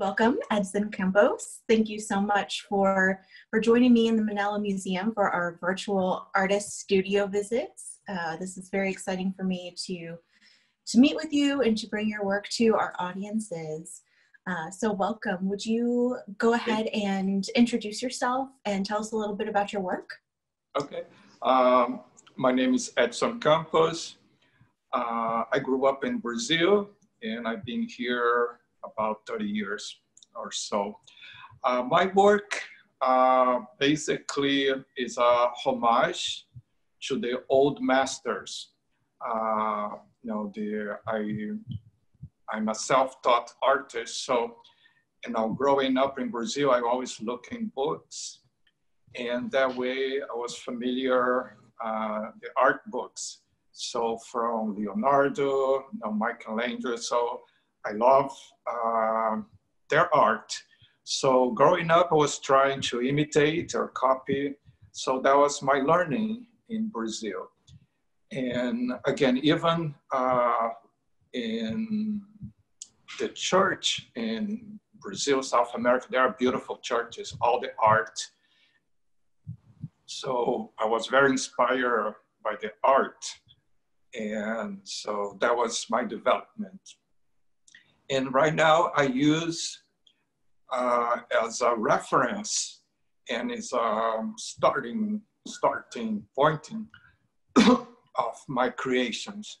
Welcome, Edson Campos. Thank you so much for, for joining me in the Mennello Museum for our virtual artist studio visits. Uh, this is very exciting for me to, to meet with you and to bring your work to our audiences. Uh, so welcome. Would you go ahead and introduce yourself and tell us a little bit about your work? Okay. Um, my name is Edson Campos. Uh, I grew up in Brazil and I've been here about 30 years or so. Uh, my work uh, basically is a homage to the old masters. Uh, you know, the, I, I'm a self-taught artist, so you know, growing up in Brazil, I always look in books, and that way I was familiar uh, the art books. So from Leonardo, you know, Michelangelo, so I love uh, their art. So growing up, I was trying to imitate or copy. So that was my learning in Brazil. And again, even uh, in the church in Brazil, South America, there are beautiful churches, all the art. So I was very inspired by the art. And so that was my development. And right now I use uh, as a reference and it's a um, starting, starting pointing of my creations.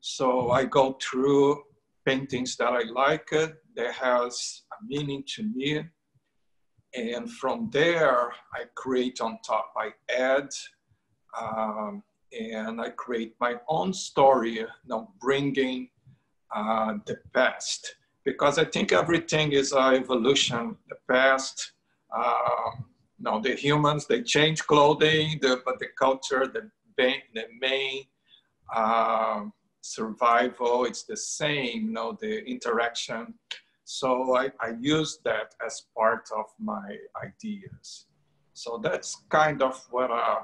So I go through paintings that I like, that has a meaning to me. And from there, I create on top, I add, um, and I create my own story, you know, bringing uh, the past because I think everything is an evolution. The past, uh, no, the humans they change clothing, the, but the culture, the the main uh, survival, it's the same. You know, the interaction. So I, I use that as part of my ideas. So that's kind of what, uh,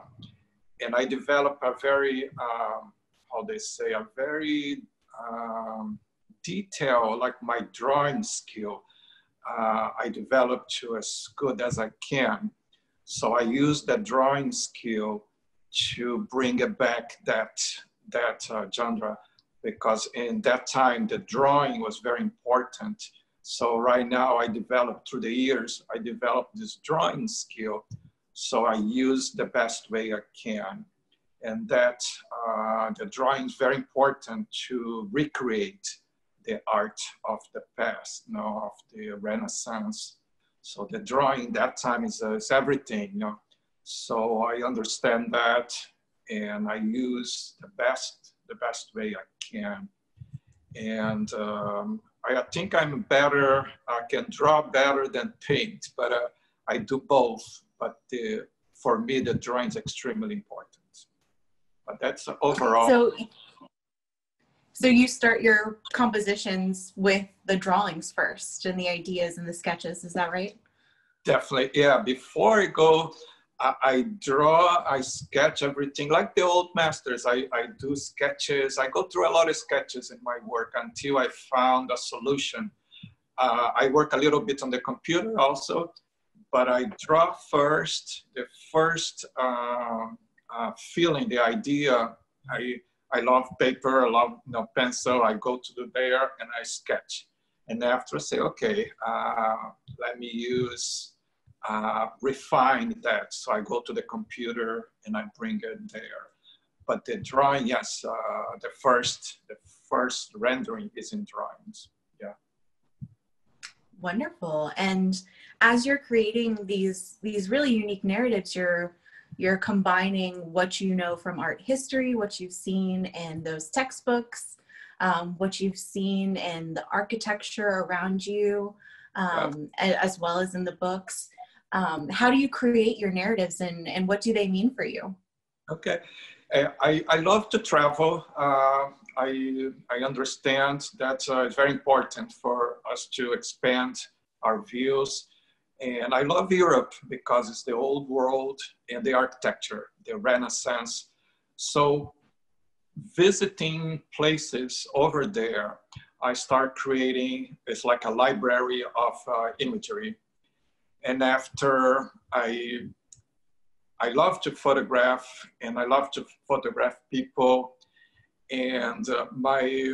and I develop a very, um, how they say, a very um, detail, like my drawing skill, uh, I developed to as good as I can. So I use that drawing skill to bring it back that, that uh, genre because in that time the drawing was very important. So right now I developed through the years, I developed this drawing skill. So I use the best way I can and that uh, the drawing is very important to recreate the art of the past, you know, of the Renaissance. So the drawing that time is, uh, is everything, you know. So I understand that and I use the best, the best way I can. And um, I think I'm better, I can draw better than paint, but uh, I do both. But the, for me, the drawing is extremely important. But that's overall. So, so you start your compositions with the drawings first and the ideas and the sketches, is that right? Definitely, yeah. Before I go, I, I draw, I sketch everything like the old masters. I, I do sketches. I go through a lot of sketches in my work until I found a solution. Uh, I work a little bit on the computer also, but I draw first. The first um, uh, feeling, the idea. I, I love paper, I love you know, pencil. I go to the there and I sketch. And after I say, okay, uh, let me use, uh, refine that. So I go to the computer and I bring it there. But the drawing, yes, uh, the first, the first rendering is in drawings. Yeah. Wonderful. And as you're creating these these really unique narratives, you're you're combining what you know from art history, what you've seen in those textbooks, um, what you've seen in the architecture around you, um, wow. as well as in the books. Um, how do you create your narratives and, and what do they mean for you? Okay. I, I love to travel. Uh, I, I understand that uh, it's very important for us to expand our views and I love Europe because it's the old world and the architecture, the Renaissance. So visiting places over there, I start creating, it's like a library of uh, imagery. And after I, I love to photograph and I love to photograph people. And uh, my,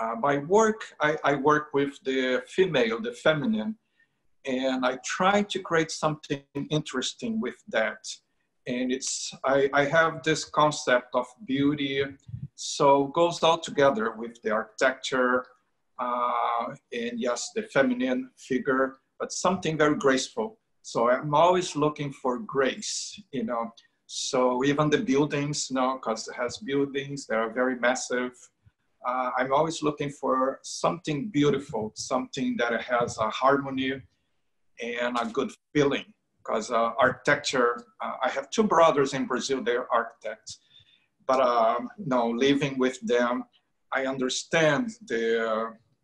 uh, my work, I, I work with the female, the feminine, and I try to create something interesting with that. And it's, I, I have this concept of beauty so goes all together with the architecture uh, and yes, the feminine figure, but something very graceful. So I'm always looking for grace, you know. So even the buildings, you know, because it has buildings that are very massive. Uh, I'm always looking for something beautiful, something that has a harmony and a good feeling. Because uh, architecture, uh, I have two brothers in Brazil, they're architects but um, no, living with them, I understand the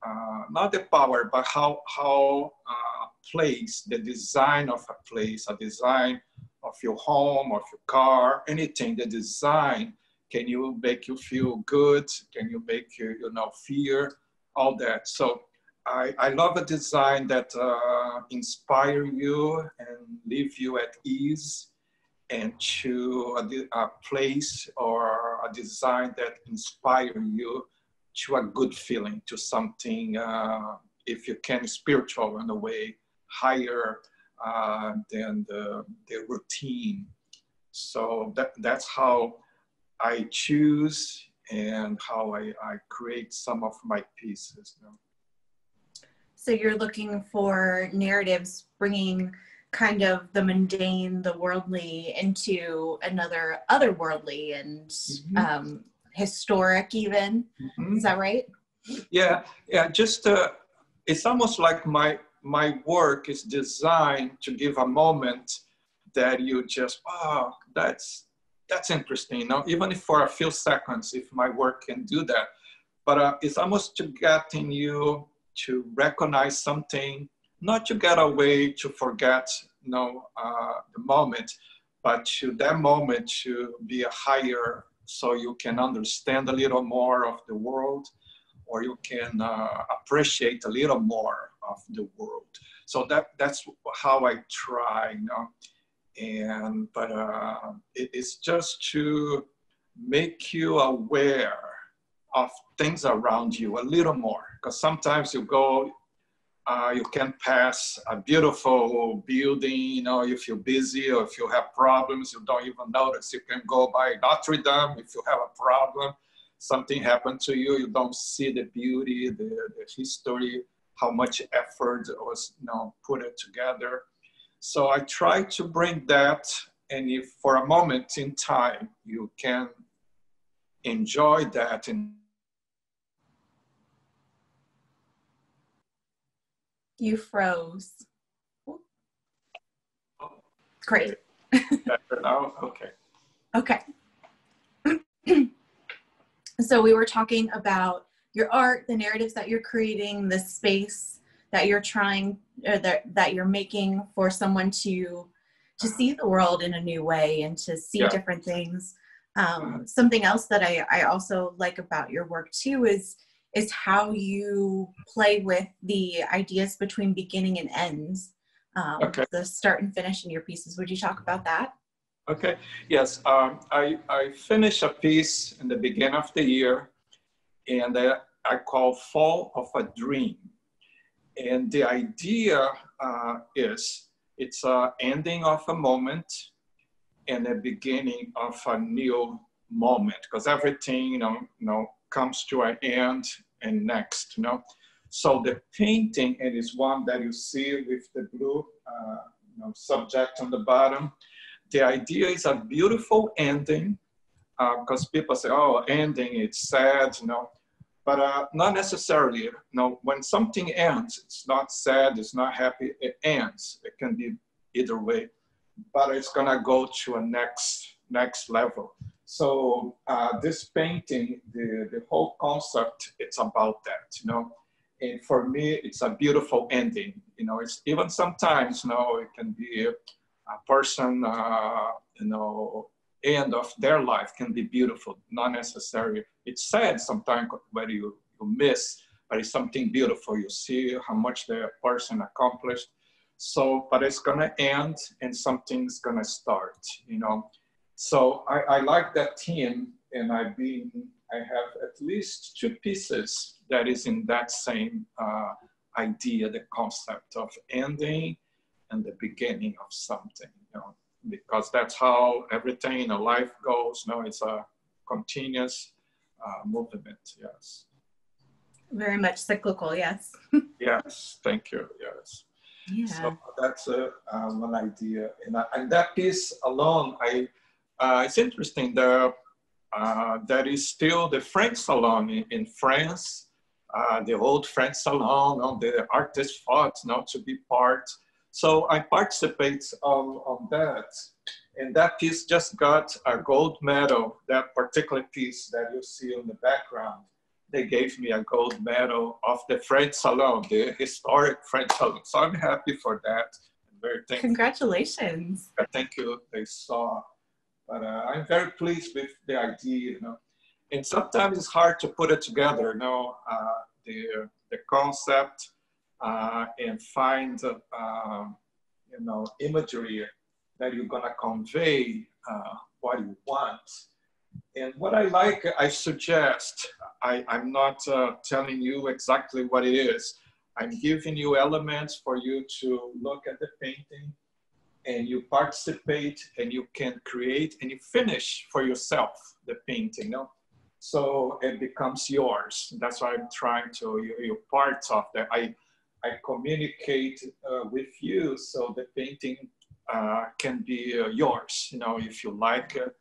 uh, not the power, but how how uh, place, the design of a place, a design of your home, of your car, anything, the design. Can you make you feel good? Can you make you you know fear? All that. So I, I love a design that uh, inspire you and leave you at ease and to a, a, place or a design that inspire you to a good feeling, to something, uh, if you can, spiritual in a way, higher uh, than the, the routine. So that, that's how I choose and how I, I create some of my pieces. You know? So you're looking for narratives bringing kind of the mundane, the worldly into another otherworldly and mm-hmm. um, historic even. Mm-hmm. Is that right? Yeah, yeah. Just uh, it's almost like my my work is designed to give a moment that you just oh that's that's interesting. You know, even if for a few seconds, if my work can do that, but uh, it's almost to getting you to recognize something not to get away to forget you know, uh, the moment, but to that moment to be a higher so you can understand a little more of the world or you can uh, appreciate a little more of the world. So that, that's how I try, you know. And, but uh, it, it's just to make you aware of things around you a little more. Because sometimes you go uh, you can pass a beautiful building, you know, if you're busy or if you have problems, you don't even notice. You can go by Notre Dame if you have a problem, something happened to you, you don't see the beauty, the, the history, how much effort was, you know, put it together. So I try to bring that, and if for a moment in time you can enjoy that and You froze. Great. Okay. Okay. so we were talking about your art, the narratives that you're creating, the space that you're trying or that, that you're making for someone to to see the world in a new way and to see yeah. different things. Um, something else that I, I also like about your work too is is how you play with the ideas between beginning and ends, um, okay. the start and finish in your pieces. Would you talk about that? Okay, yes. Um, I, I finished a piece in the beginning of the year and I, I call Fall of a Dream. And the idea uh, is it's an ending of a moment and the beginning of a new moment because everything you know, you know comes to an end and next, you know. So the painting, it is one that you see with the blue uh, you know, subject on the bottom. The idea is a beautiful ending because uh, people say, oh, ending, it's sad, you know. But uh, not necessarily. You know, when something ends, it's not sad, it's not happy, it ends. It can be either way, but it's gonna go to a next next level. So uh, this painting, the, the whole concept, it's about that, you know. And for me, it's a beautiful ending. You know, it's even sometimes, you know, it can be a, person, uh, you know, end of their life can be beautiful, not necessarily. It's sad sometimes where you, you miss, but it's something beautiful. You see how much the person accomplished. So, but it's gonna end and something's gonna start, you know. So I, I like that team and I've been, I have at least two pieces that is in that same uh, idea, the concept of ending and the beginning of something, you know, because that's how everything in a life goes. You know, it's a continuous uh, movement. Yes. Very much cyclical. Yes. yes. Thank you. Yes. Yeah. So that's a, uh, one idea, and, and that piece alone, I uh, it's interesting. The uh, that is still the French Salon in, in France, uh, the old French Salon. You the artists fought not to be part. So I participate on, on that. And that piece just got a gold medal, that particular piece that you see in the background. They gave me a gold medal of the French Salon, the historic French Salon. So I'm happy for that. I'm very thankful. Congratulations. Thank you. They saw. But uh, I'm very pleased with the idea, you know. And sometimes it's hard to put it together, you know, uh, the, the concept uh, and find, uh, you know, imagery that you're gonna convey uh, what you want. And what I like, I suggest, I, I'm not uh, telling you exactly what it is. I'm giving you elements for you to look at the painting and you participate and you can create and you finish for yourself the painting. No? So it becomes yours. That's why I'm trying to, you, you're part of that. I, I communicate uh, with you so the painting uh, can be uh, yours, you know, if you like it.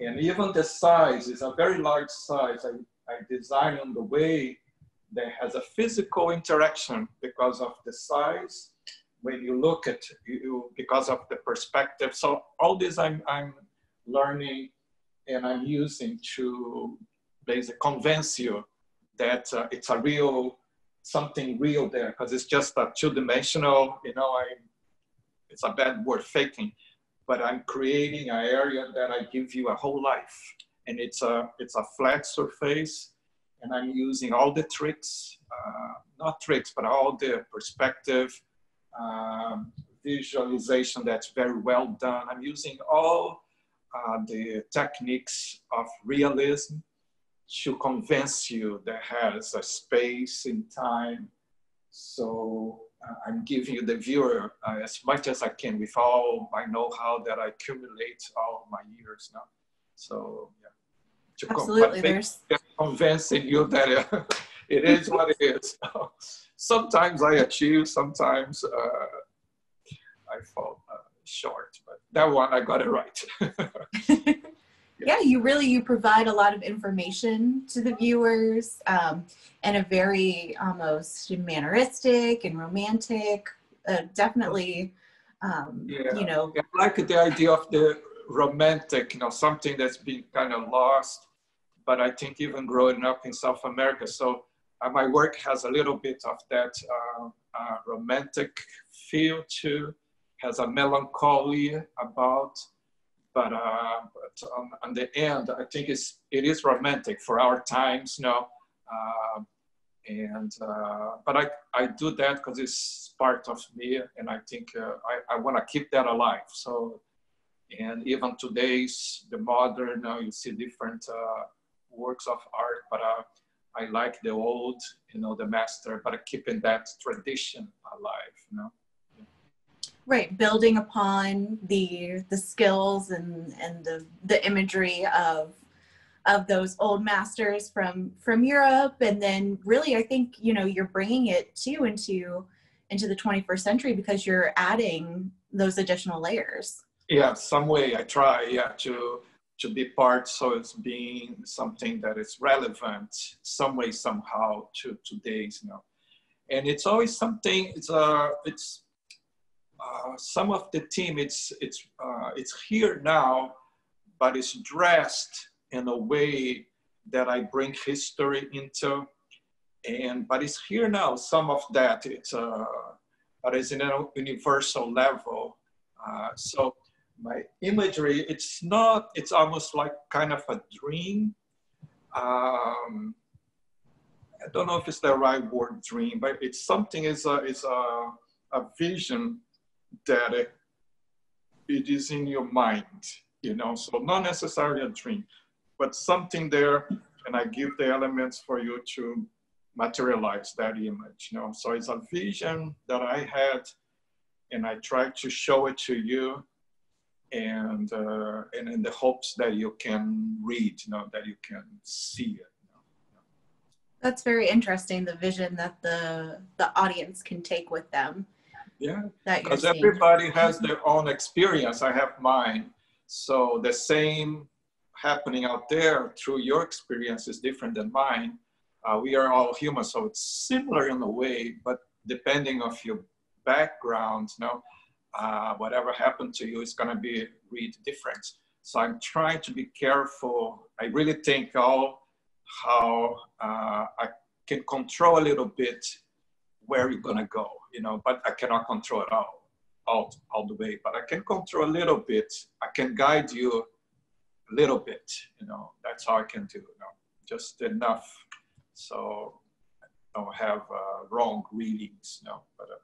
And even the size is a very large size. I, I design on the way that has a physical interaction because of the size. When you look at you, because of the perspective. So all this I'm, I'm learning and I'm using to basically convince you that uh, it's a real, something real there because it's just a two-dimensional, you know, I it's a bad word, faking, but I'm creating an area that I give you a whole life. And it's a, it's a flat surface and I'm using all the tricks, uh, not tricks, but all the perspective, um, visualization that's very well done. I'm using all uh, the techniques of realism to convince you that has a space in time. So uh, I'm giving you the viewer uh, as much as I can with all my know-how that I accumulate all my years now. So yeah, to Absolutely, there's convincing you that uh, it is what it is. sometimes I achieve, sometimes uh, I fall uh, short, but that one I got it right. yeah you really you provide a lot of information to the viewers um, in a very almost manneristic and romantic uh, definitely um, yeah. you know I like the idea of the romantic you know something that's been kind of lost but i think even growing up in south america so uh, my work has a little bit of that uh, uh romantic feel too has a melancholy about but, uh, but on, on, the end, I think it's, it is romantic for our times, know. Uh, and uh, but I, I do that because it's part of me, and I think uh, I, I want to keep that alive. So, and even today's the modern, uh, you see different works of art, but I like the old, you know, the master, but keeping that tradition alive, you know? Right building upon the the skills and and the the imagery of of those old masters from from Europe. And then really I think you know you're bringing it too into into the 21st century because you're adding those additional layers. Yeah some way I try yeah to to be part so it's being something that is relevant some way somehow to today's you know and it's always something it's a it's uh, some of the team, it's, it's, uh, it's here now, but it's dressed in a way that I bring history into. And, but it's here now, some of that, it's, uh, but it's in a universal level. Uh, so my imagery, it's not, it's almost like kind of a dream. Um, I don't know if it's the right word, dream, but it's something. Is a a a vision that it, it is in your mind, you know. So not necessarily a dream, but something there, and I give the elements for you to materialize that image, you know. So it's a vision that I had, and I tried to show it to you and uh, and in the hopes that you can read, you know, that you can see it. That's very interesting. The vision that the the audience can take with them. Yeah, because everybody has their own experience. I have mine, so the same happening out there through your experience is different than mine. Uh, we are all human, so it's similar in a way, but depending of your background, you know, uh, whatever happened to you is going to be really different. So I'm trying to be careful. I really think all how uh, I can control a little bit where you're going to go, you know, but I cannot control it all, all, all the way. But I can control a little bit. I can guide you a little bit, you know. That's how I can do, you know, just enough. So I don't have uh, wrong readings, you know. But uh,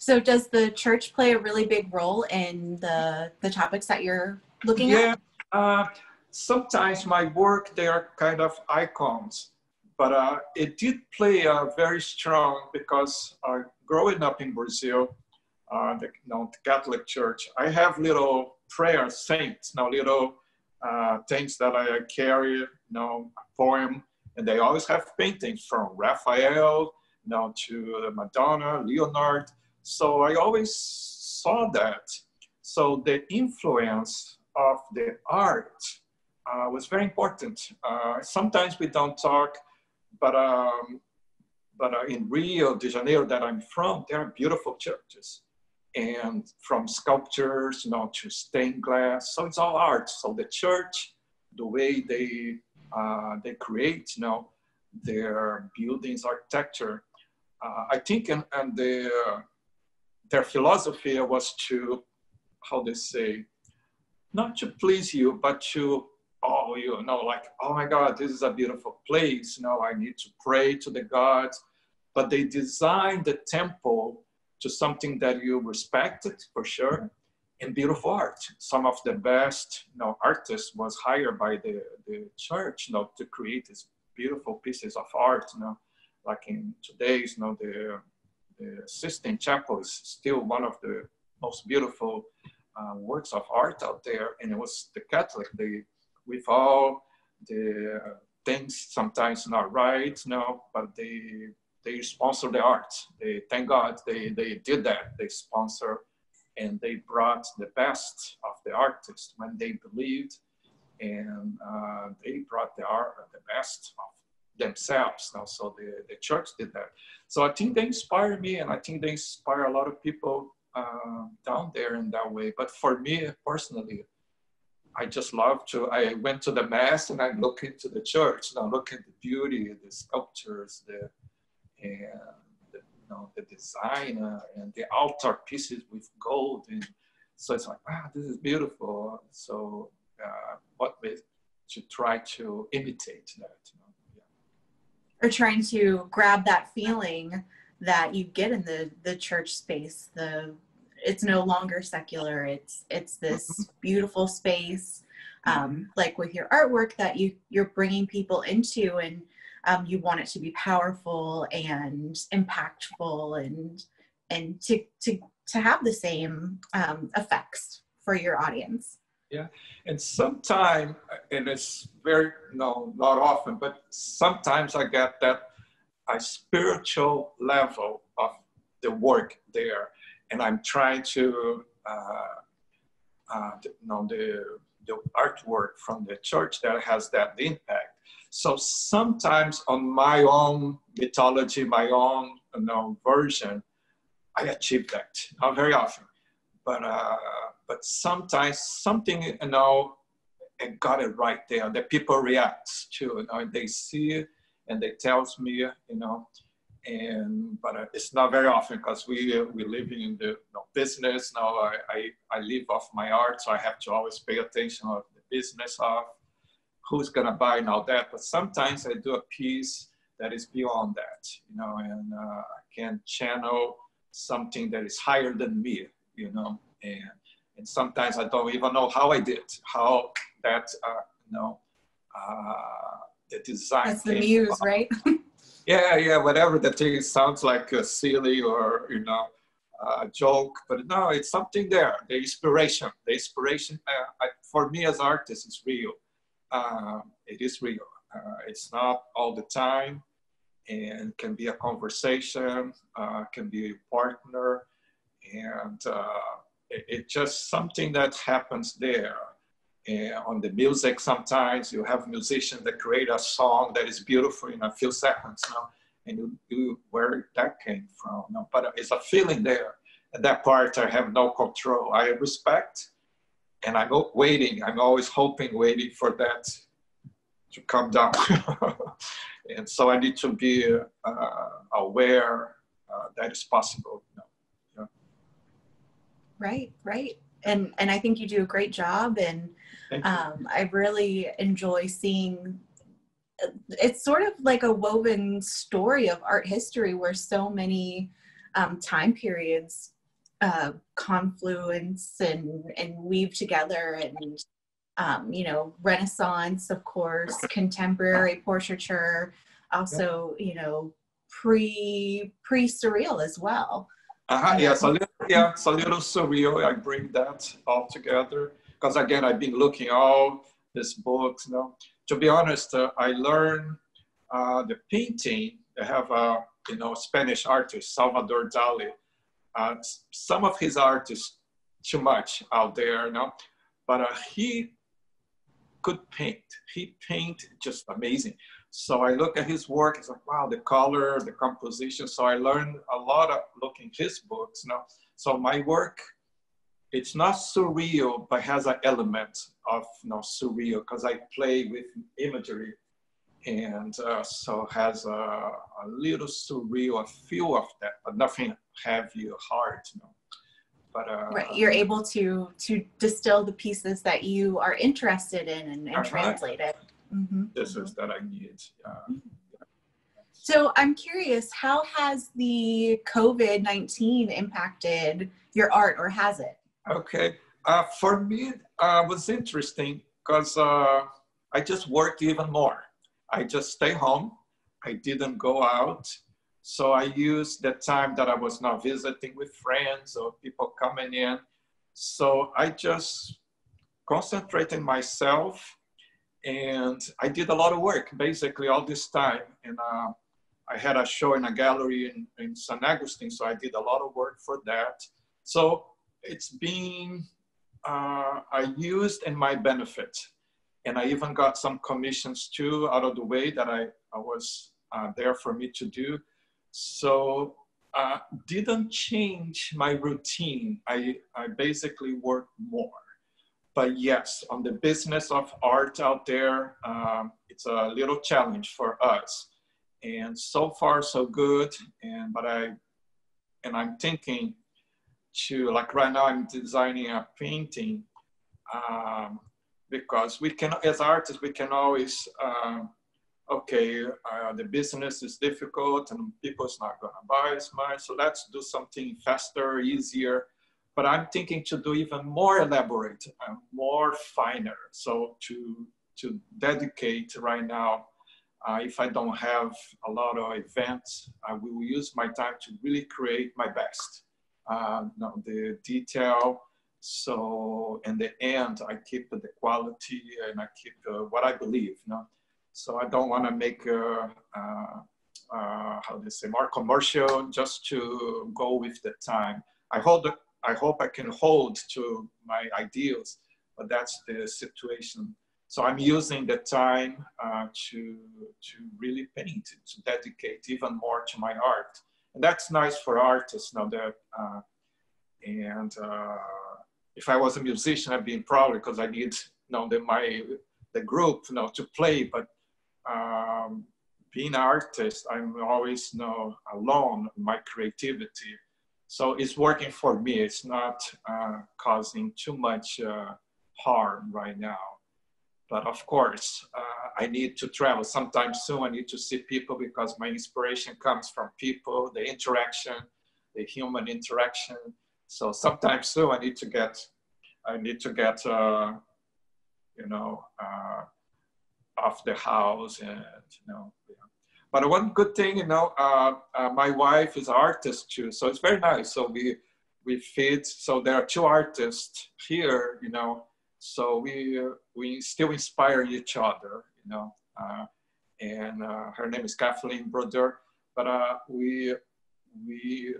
so does the church play a really big role in the the topics that you're looking yeah, at? Yeah, uh, sometimes my work they are kind of icons, but uh, it did play uh, very strong because uh, growing up in Brazil, uh, the, you know, the Catholic Church, I have little prayer saints, you little uh, things that I carry, you know, a poem, and they always have paintings from Raphael, you know, to Madonna, Leonard so I always saw that. So the influence of the art uh, was very important. Uh, sometimes we don't talk, but um, but uh, in Rio de Janeiro, that I'm from, there are beautiful churches, and from sculptures, you know, to stained glass. So it's all art. So the church, the way they uh, they create, you know, their buildings, architecture. Uh, I think, and, and the their philosophy was to, how they say, not to please you, but to, oh, you know, like, oh my God, this is a beautiful place. You know, I need to pray to the gods. But they designed the temple to something that you respected for sure and beautiful art. Some of the best you know, artists was hired by the, the church you know, to create these beautiful pieces of art. You know, like in today's, you know, the the Sistine Chapel is still one of the most beautiful uh, works of art out there. And it was the Catholic, they, with all the things sometimes not right, no, but they they sponsor the art. They thank God they, they did that. They sponsor and they brought the best of the artists when they believed and uh, they brought the art the best of themselves. Now, so the, the church did that. So I think they inspire me, and I think they inspire a lot of people uh, down there in that way. But for me personally, I just love to. I went to the mass and I look into the church. Now look at the beauty, the sculptures, the and the, you know the design uh, and the altar pieces with gold, and so it's like, wow, this is beautiful. So uh, what way to try to imitate that? You know? Or trying to grab that feeling that you get in the the church space the it's no longer secular it's it's this mm-hmm. beautiful space um, like with your artwork that you you're bringing people into and um, you want it to be powerful and impactful and and to to to have the same um, effects for your audience yeah, and sometimes, and it's very no, not often, but sometimes I get that a spiritual level of the work there, and I'm trying to, uh, uh, know, the the artwork from the church that has that impact. So sometimes on my own mythology, my own you know, version, I achieve that. Not very often, but. Uh, but sometimes something, you know, got it right there that people react to, you know, they see it and they tells me, you know, and but uh, it's not very often because we uh, we live in the you know, business now. I, I I live off my art, so I have to always pay attention of the business of who's gonna buy and all that. But sometimes I do a piece that is beyond that, you know, and uh, I can channel something that is higher than me, you know, and and sometimes I don't even know how I did, how that, uh, you know, uh, the design. That's the muse, right? yeah, yeah, whatever the thing sounds like a silly or you know a joke, but no, it's something there. The inspiration, the inspiration uh, I, for me as artist is real. Uh, it is real. Uh, it's not all the time, and can be a conversation, uh, can be a partner, and uh, it's just something that happens there. And on the music sometimes you have musicians that create a song that is beautiful in a few seconds you know, and you, you where that came from you know, but it's a feeling there. And that part i have no control. I respect and i'm waiting. I'm always hoping waiting for that to come down. And so i need to be uh, aware uh, that is possible? Right right. And and i think you do a great job and um, I really enjoy seeing it's sort of like a woven story of art history where so many um, time periods uh, confluence and, and weave together and um, you know renaissance of course contemporary portraiture also you know pre pre surreal as well. Uh-huh, yes, a little, yeah, it's a little surreal. I bring that all together because again, I've been looking all these books. You know, to be honest, uh, I learned uh, the painting. I have a you know Spanish artist Salvador Dali. Uh, some of his art is too much out there, you know, but uh, he could paint. He paint just amazing. So I look at his work. It's like wow, the color, the composition. So I learned a lot of looking his books. You know, so my work it's not surreal, but has an element of you know, surreal because I play with imagery and uh, so has a, a, little surreal, a feel of that, but nothing heavy or hard, you know. But uh, right, you're able to to distill the pieces that you are interested in and, and translate it. Mm-hmm. This is that I need. Uh, so I'm curious, how has the COVID nineteen impacted your art, or has it? Okay. Uh, for me, uh, was interesting because uh, I just worked even more. I just stay home. I didn't go out. So I used the time that I was not visiting with friends or people coming in. So I just concentrated myself and I did a lot of work basically all this time. And uh, I had a show in a gallery in, in San Agustin, so I did a lot of work for that. So it's been uh, I used in my benefit. And I even got some commissions too out of the way that I, I was uh, there for me to do. So uh, didn't change my routine. I, I basically work more. But yes, on the business of art out there, um, it's a little challenge for us. And so far so good. And but I and I'm thinking to like right now i'm designing a painting um, because we can as artists we can always uh, okay uh, the business is difficult and people's not to buy as much so let's do something faster easier but i'm thinking to do even more elaborate and more finer so to to dedicate right now uh, if I don't have a lot of events, I will use my time to really create my best uh, no, the detail. So in the end, I keep the quality and I keep uh, what I believe. You know? So I don't want to make uh, uh, uh, how you say more commercial just to go with the time. I hold. I hope I can hold to my ideals, but that's the situation. So I'm using the time uh, to to really paint, to dedicate even more to my art. And that's nice for artists now that uh, and uh, if I was a musician I'd be proud because I need you know the my the group you know to play. But um, being an artist I'm always you know alone my creativity. So it's working for me. It's not uh, causing too much uh, harm right now but of course, uh, I need to travel. Sometimes soon I need to see people because my inspiration comes from people, the interaction, the human interaction. So sometimes soon I need to get, I need to get, uh, you know, uh, off the house and, you know, yeah. But one good thing, you know, uh, uh, my wife is an artist too, so it's very nice. So we we feed. So there are two artists here, you know, so we we still inspire each other, you know. Uh, and uh, her name is Kathleen Broder, but uh, we we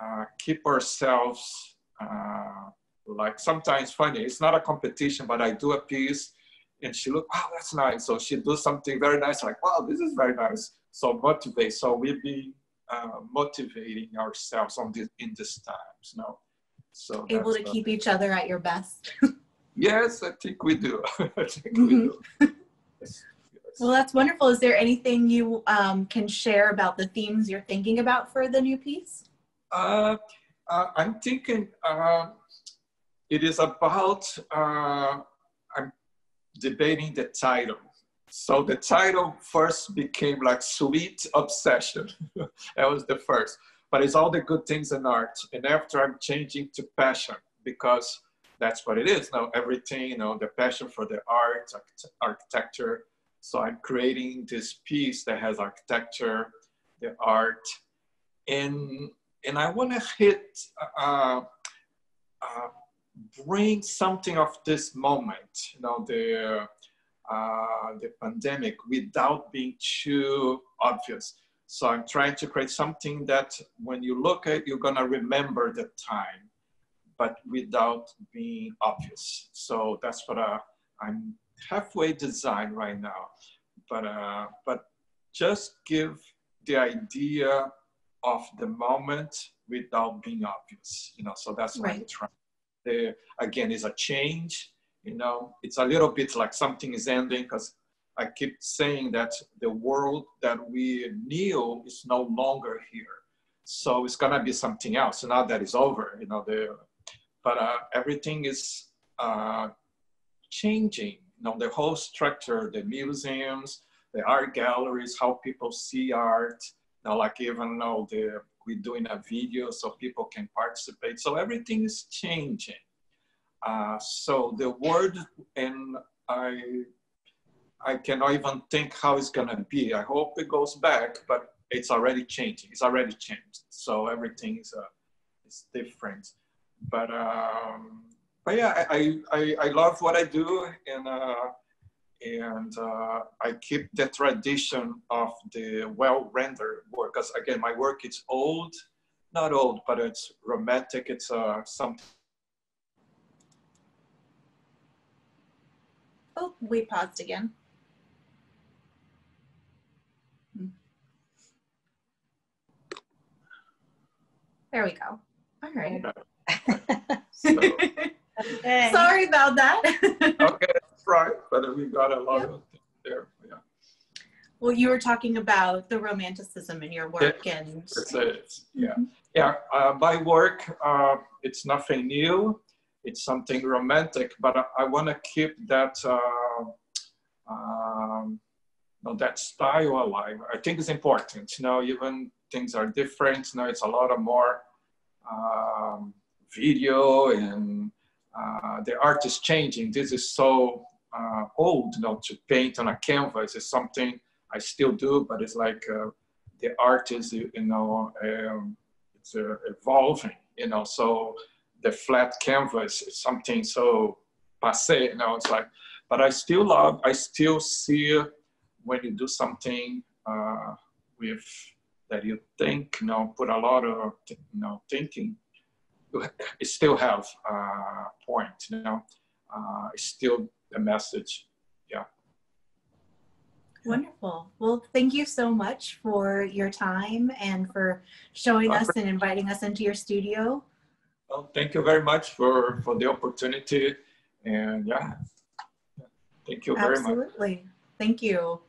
uh, keep ourselves uh, like sometimes funny. It's not a competition, but I do a piece, and she look, wow, that's nice. So she do something very nice, like, wow, this is very nice. So motivate. So we be uh, motivating ourselves on this in these times, you know. So able to keep each other at your best. Yes, I think we do. I think mm-hmm. we do. Well, that's wonderful. Is there anything you um, can share about the themes you're thinking about for the new piece? Uh, uh, I'm thinking uh, it is about, uh, I'm debating the title. So the title first became like Sweet Obsession. that was the first. But it's all the good things in art. And after I'm changing to passion because that's what it is. Now everything, you know, the passion for the art, architecture. So I'm creating this piece that has architecture, the art, and and I want to hit, uh, uh, bring something of this moment, you know, the uh, the pandemic, without being too obvious. So I'm trying to create something that when you look at, you're gonna remember the time but without being obvious. So that's what uh, I'm halfway design right now, but uh, but just give the idea of the moment without being obvious. You know, so that's what right. I'm trying. There again is a change. You know, it's a little bit like something is ending because I keep saying that the world that we knew is no longer here. So it's gonna be something else. Now that is over, you know, the but uh, everything is uh, changing. You know, the whole structure, the museums, the art galleries, how people see art. You know, like even the we're doing a video so people can participate. So everything is changing. Uh, so the word, and I, I cannot even think how it's gonna be. I hope it goes back, but it's already changing. It's already changed. So everything is, uh, is different but um, but yeah, I, I, I love what I do and uh, and uh, I keep the tradition of the well rendered work. Because again, my work is old, not old, but it's romantic. It's uh, something. Oh, we paused again. Hmm. There we go. All right. So, okay. Sorry about that. okay, that's right. But we got a lot of there. Yeah. Well, you were talking about the romanticism in your work, yeah, and it's, it's, yeah, mm-hmm. yeah. Uh, my work, uh, it's nothing new. It's something romantic, but I, I want to keep that. Uh, um, you know, that style alive. I think it's important. You know, even things are different. You know, it's a lot of more um, video and uh, the art is changing. This is so uh, old, you know, to paint on a canvas is something I still do, but it's like uh, the art is, you know, um, it's uh, evolving, you know, so the flat canvas is something so passe, you know, it's like, but I still love, I still see when you do something uh, with that you think, you know, put a lot of, you know, thinking it still have a point, you know, uh, it's still a message. Yeah. Wonderful. Well, thank you so much for your time and for showing us and inviting us into your studio. Well, thank you very much for, for the opportunity. And yeah, thank you very Absolutely. much. Absolutely. Thank you.